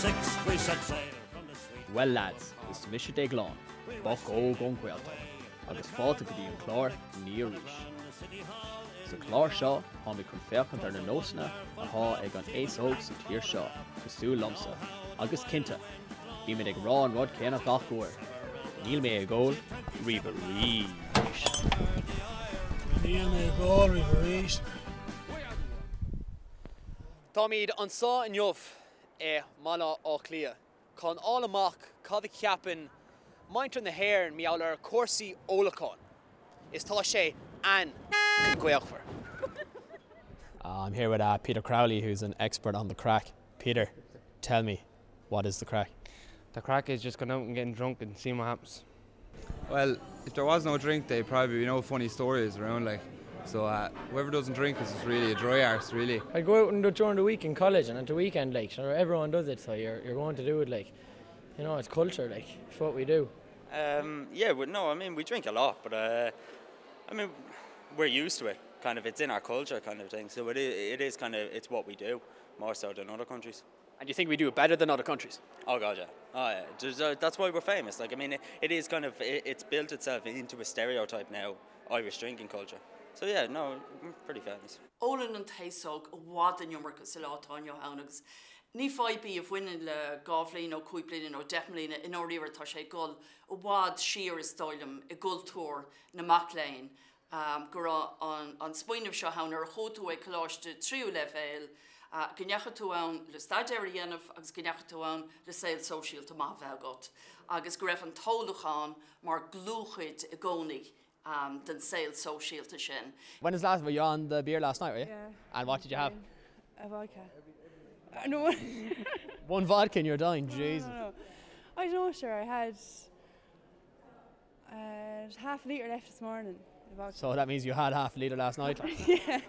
six we set sail from the sweet Well lads, is mis dé glán, Bach ó goncuilta, agus fáta go dtíon chlár ní ríis. Sa chlár seo há mi chun féchant ar na nósna a há ag an éóg sa tíir seo goú lomsa, agus cinnta, Bhí me ag rá an rud céannach gachúir. Níl mé a ggóil riomh ríis. Níl mé gáil ri éis. Tá míad an sá an jobh é mana á clia. chun á amach cad ceapan maintar na hhéir meall ar cuasaí ólaáin. Is tá sé an cuiachfar. Uh, I'm here with uh, Peter Crowley, who's an expert on the crack. Peter, tell me, what is the crack? The crack is just going out and getting drunk and seeing what happens. Well, if there was no drink, there'd probably be no funny stories around. Like, so uh, whoever doesn't drink is just really a dry arse, really. I go out and do it during the week in college and at the weekend, like, sure, everyone does it, so you're, you're going to do it, like, you know, it's culture, like, it's what we do. Um, yeah, but no, I mean, we drink a lot, but uh, I mean, we're used to it. Kind of, it's in our culture, kind of thing. So it is, it is kind of, it's what we do more so than other countries. And you think we do it better than other countries? Oh god, yeah. Oh yeah. There's, uh, that's why we're famous. Like I mean, it, it is kind of it, it's built itself into a stereotype now, Irish drinking culture. So yeah, no, we're pretty famous. Ólan an taisog bhád an jomar go sa látáineo hánagus. Ní fáibí a bhhuiine le gáhlín ó cúiblin ó delína in áíirtá sé gol ó bhád siar is stoilm i gultúr na Macléin. Um, go an, an spoinmh seo hánar choú é choláiste tríú le féil, Uh, Gnecha tú an le stadéiríanamh agus gnecha tú an le saoil sosiálta má bhegat. agus go raibh an tólachán mar glúchuid i gcónaí um, den saoil sosiálta sin. When was last were you on the beer last night, were you? Yeah. And what did you have? A vodka. Uh, no, One vodka and you're dying, no, Jesus. no, no. I don't know, sure. I had uh, half a litre left this morning. So that means you had half a litre last night. yeah.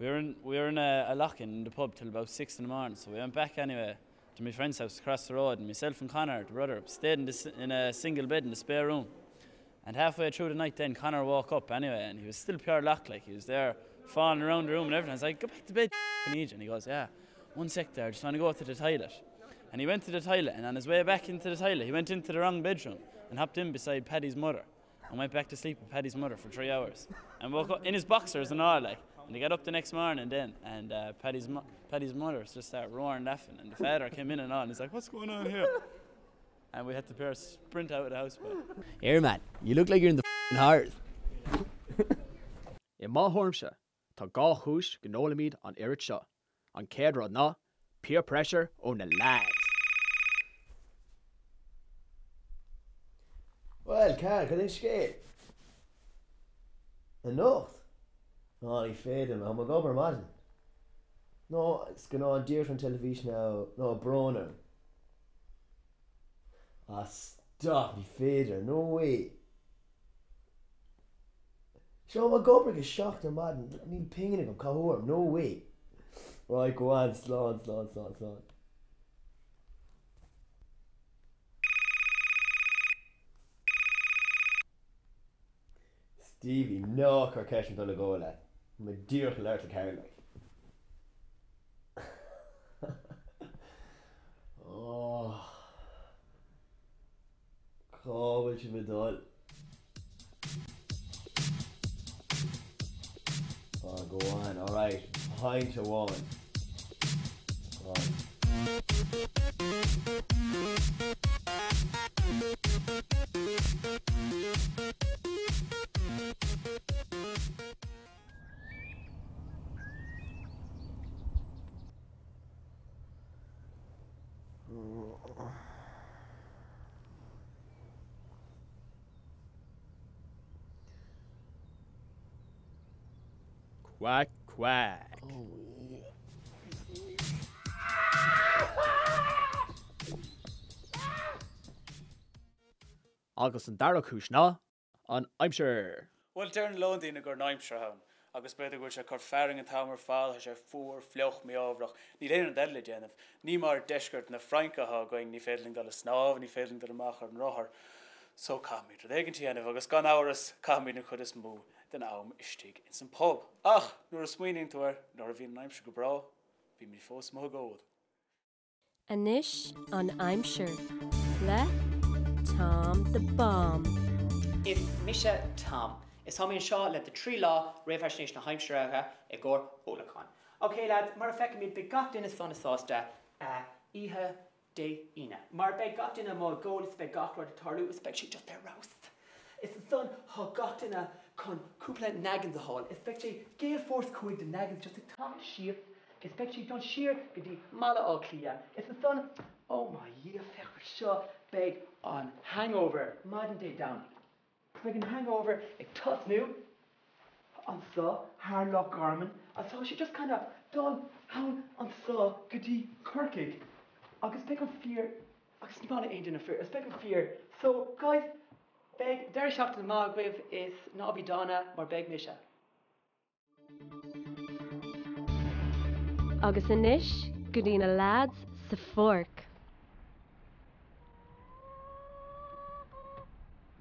We were in we were in a, a lock in the pub till about six in the morning, so we went back anyway to my friend's house across the road, and myself and Connor, the brother, stayed in, this, in a single bed in the spare room. And halfway through the night, then Connor woke up anyway, and he was still pure locked, like he was there falling around the room and everything. I was like, "Go back to bed, need. And he goes, "Yeah, one sec there, I just want to go to the toilet." And he went to the toilet, and on his way back into the toilet, he went into the wrong bedroom and hopped in beside Paddy's mother, and went back to sleep with Paddy's mother for three hours, and woke up in his boxers and all, like. And he got up the next morning then, and uh, Paddy's mo- Paddy's mother just started roaring laughing, and the father came in and and he's like, "What's going on here?" And we had to pair sprint out of the house. But Here, man, you look like you're in the f***ing heart. I má thormse tá gá chúis gnólamíd an iiri seo, an céad rud ná, peer pressure ó na lads. Well, Carl, can I skate? A nocht? No, I fed him. I'm a gober man. No, it's going on deer from television now. No, Broner. Ah, stop, me fader. No way. My gober is shocked and mad. Mean, pinging him, Kahor. No way. Right, go on. Slow on, slow on, slow on, slow on. Stevie, no Carcassion to go le. Me dear leir to carry oh. Cóhfuil si bedul. Oh, go on, alright. Behind to one. Go on. Quack, quack. Agus an dara chúis ná an aimimseir. Well dearn londína gur naimsre han, agus beidir go se chu ferring an tamar fáil sé fuór fleoch mé ábhrach, ní léan an deile déanamh, ní mar deisgurt na Francaá going ní féling gal snáb, ní féling ar amachchar an rothir. So camí éigentíanamh agus gan áras camína chud is mú den am istíigh in san pub. Ach nuair a smuoing túir nó a bhíon naimse go bra, bhí mí fós mo gód. Anish on I'm sure. Le Tom the Bomb. If Misha Tom is Tommy and Shaw let the tree law réfarsnééis na heimimseige i ggur ólaán. Ok lad mar a feice míid be gach duine sanna sásta a ihe dé ine. Mar be gach duine má ggólas be gachhar a tarlú is spec si just be roust. Is an son há gach duine chun cúpla nagan a hall. Is spec sé géir fós chuig de nagan just a tá siad. Is si don siir go dtí mala á clia. Is an son ó má dhé fechar seo beg an hangover modern day down. Like an hangover ag tus nu an saw haar lock garmin and so she just kind of done how an sa gotí kirkig agus pe an fear agus ní bana ein a fear as pe an fear so guys beg der seach an magwih is nábí donna mar beg mis se. Agus Anish go dtína lads sa fork.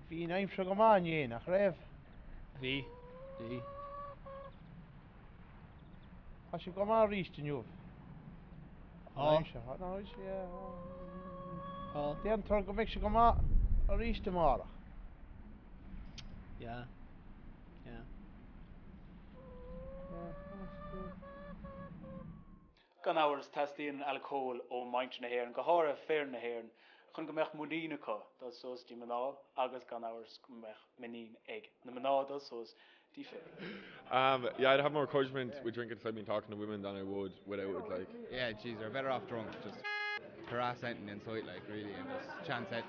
Bhí aim se go máé nach raibh Bhí dí Tá sé go má Dé an tar go bhéh se go má a ríiste máach. Ja. gan áhars testíon alcóil ó maint nahéir an gothir a fér nahéirn chun go meich múlínacha dá sóstí maná agus gan áhars go meich miní ag na manáda sós tí. Um, yeah, I'd have more encouragement with drinking so I've been talking to women than I would without like. Yeah, geez, they're better off drunk. Just harass anything in sight, like really, and just chance it.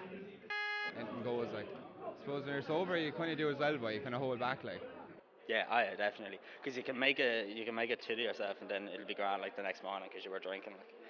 Anything goes, like. I suppose when you're sober, you kind of do as well, but you kind of hold back, like. Yeah, I definitely. Because you can make a you can make it to yourself, and then it'll be grand like the next morning because you were drinking. Like.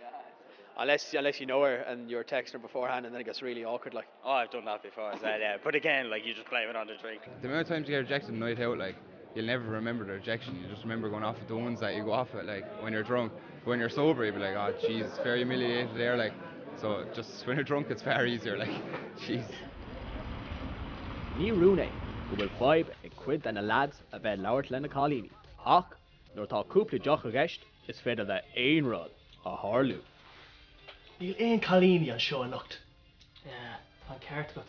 Unless unless you know her and you're texting her beforehand and then it gets really awkward like. Oh, I've done that before. I said, yeah. But again, like you just blame it on the drink. The amount of times you get rejected on a night out, like, you'll never remember the rejection. You just remember going off at the ones that you go off at, like, when you're drunk. When you're sober, you'll be like, oh, jeez, very humiliated there, like. So just when you're drunk, it's far easier, like, jeez. Ní rúna go bhfuil fáib ag cuid an na lads a bheith leirt lena cálíní. Ach nó tá cúpla deocha gist is féidir le éon rud a hálú. Níl éon chalíní an seo anocht. an ceart go.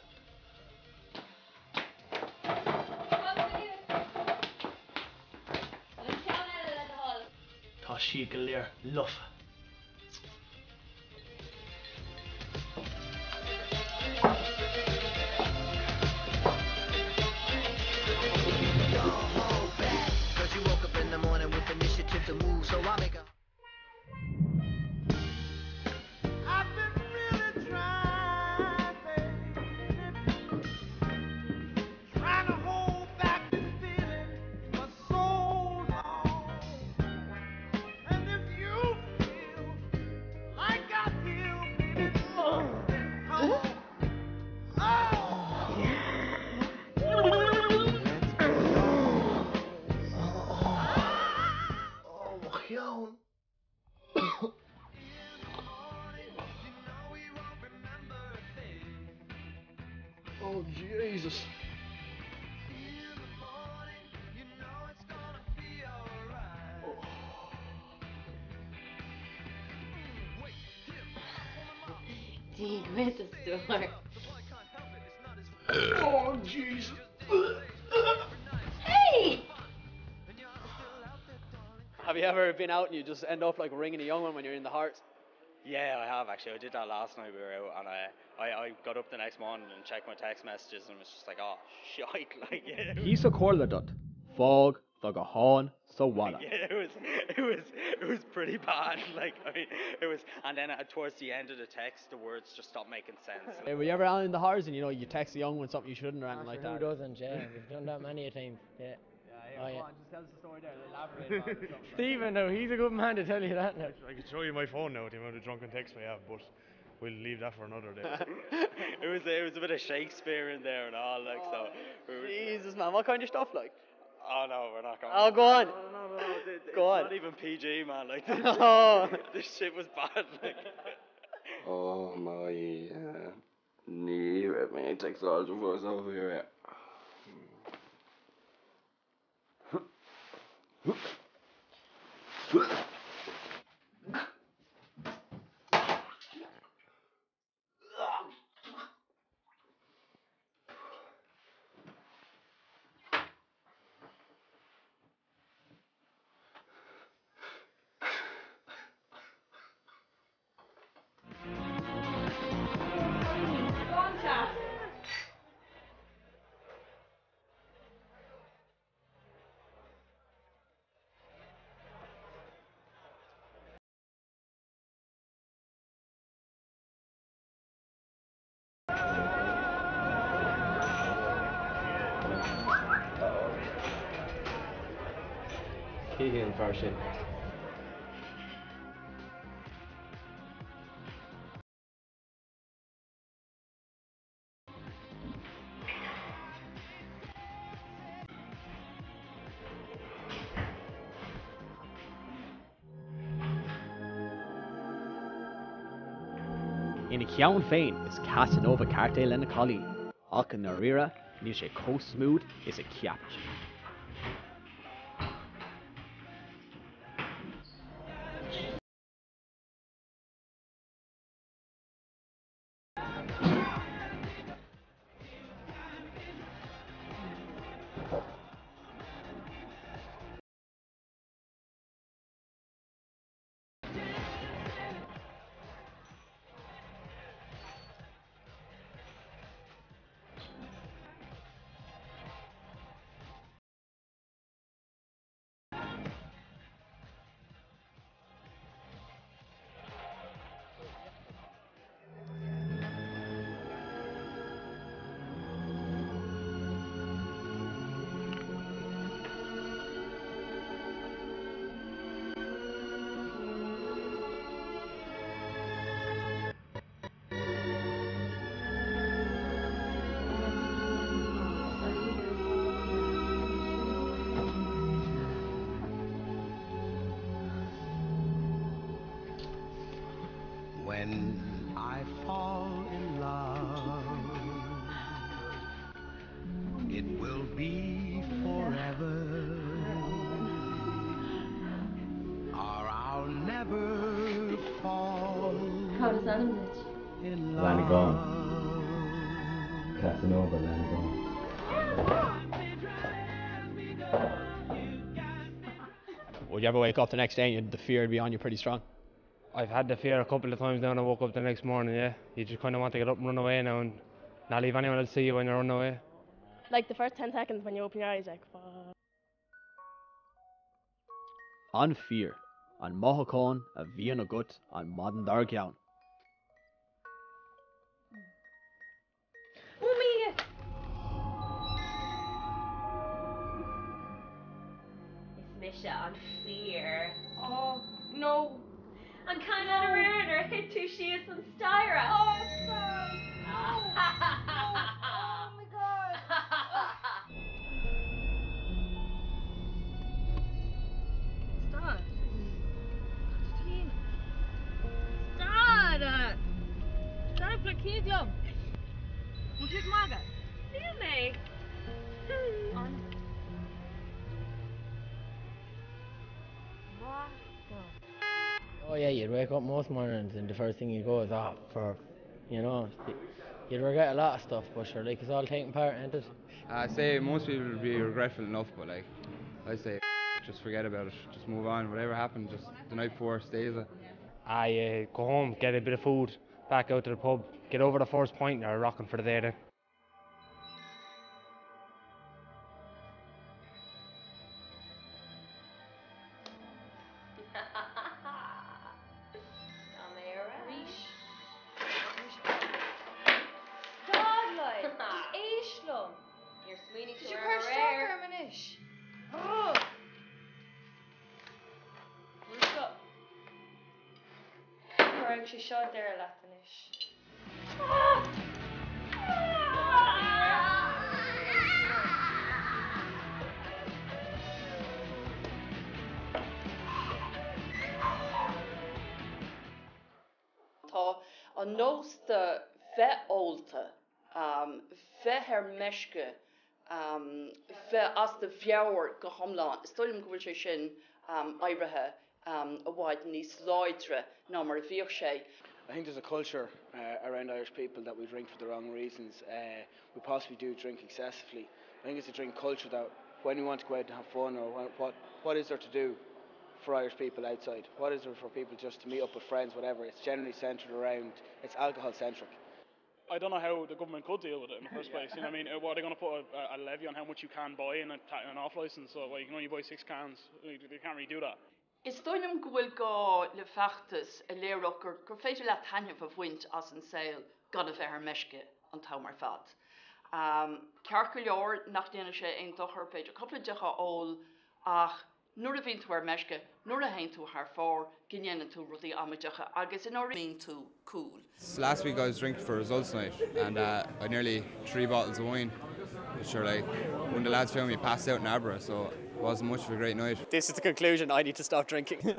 Tá si go léir lufa. Have you ever been out and you just end up like ringing a young one when you're in the heart? Yeah, I have actually. I did that last night. We were out, and I, I, I got up the next morning and checked my text messages, and it was just like, oh, shite, like yeah. it was- Hí sa cóla dot. Fág do go háin sa bhla. Yeah, it was, it was, it was pretty bad. Like, I mean, it was, and then uh, towards the end of the text, the words just stopped making sense. Hey, were you ever out in the hearts and you know you text a young one something you shouldn't or anything like Who that? doesn't, yeah. We've done that many a time. Yeah. Oh, yeah. just tell us the story there, elaborate Stephen, no, he's a good man to tell you that now. I could show you my phone now, the amount of drunken texts we have, but we'll leave that for another day. it was, it was a bit of Shakespeare in there and all, like so. we were- Jesus, man, what kind of stuff like? Oh no, we're not going. Oh, go on. No, no, no, no. It's Go on. Not even PG, man. Like, Oh. this shit was bad. Like. Oh my uh, knee at me takes all the voice over here. Huh? An fear sin. Ina ceann féin is Casanova carté lena choí, ach an na rira ní is a ceapt. When I fall in love, it will be forever, or I'll never fall How does that image? in love. gone. Casanova, Lana gone. Would you ever wake up the next day and the fear would be on you pretty strong? I've had the fear a couple of times now and I woke up the next morning, yeah. You just kind of want to get up and run away now and not leave anyone else see you when you're running away. Like the first 10 seconds when you open your eyes, like, fuck. An fear, an mohacón a Vienna a gut an modern dar ceann. Mummy! It's Misha on fear. Oh, no. I'm kind of around her. Hit two sheets and styra. Oh, sorry. oh wake up most mornings and the first thing you go is ah for, you know, you'd regret a lot of stuff, but sure, like it's all taking part, ain't it? I say most people will be regretful enough, but like I say, just forget about it. Just move on. Whatever happened, just the night before stays it. I uh, go home, get a bit of food, back out to the pub, get over the first point, and you're rocking for the day then. ag sé seo deir letanis. Tá an nósta bheith óta bheith ar meisce bheith as de bheabhar go homláán, Stoim gohfuil sé sin áirithe. Um, a bhaid níos láidre ná mar a. I think there's a culture uh, around Irish people that we drink for the wrong reasons. Uh, we possibly do drink excessively. I think it's a drink culture that when we want to go out and have fun, or what, what, what is there to do for Irish people outside? What is there for people just to meet up with friends, whatever? It's generally centred around, it's alcohol centric. I don't know how the government could deal with it in the first place. You know, what I mean, Uh, what are they going to put a, a levy on how much you can buy in a ta- an off license? So well, you can only buy six cans. They they can't really do that. Is stoilm gohfuil go le feachtas a léireach gur féidir le taineh a as an saoil gan a bheith ar meisce an tamar fad. Cear go leor nach déana sé ein dochar féidir coppla decha ach nuair a bhín tú ar meisce, nuair a hain tú th fór gnéanaan tú rudí amidecha agus in áíon tú cool. Last week I was drinking for results night and uh, I nearly three bottles of wine. But sure, like when the lads found me passed out in Abra, so it wasn't much of a great night. This is the conclusion. I need to stop drinking.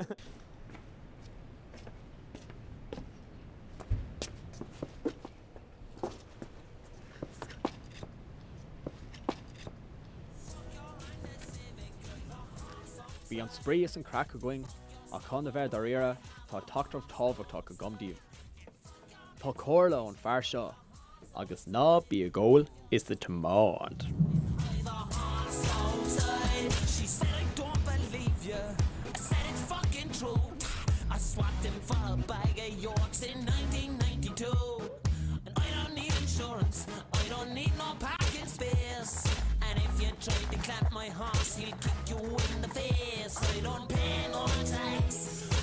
Bhí an spríos an crack a going a chun a bheith ar ire tá tatarmh táhachtá go gomdíomh. Tá cóla an fear seo agus ná bí a ggóil is de tomáint. For a bag of Yorks in 1992. And I don't need insurance. I don't need no parking space. And if you try to clap my horse, he'll kick you in the face. I don't pay no tax.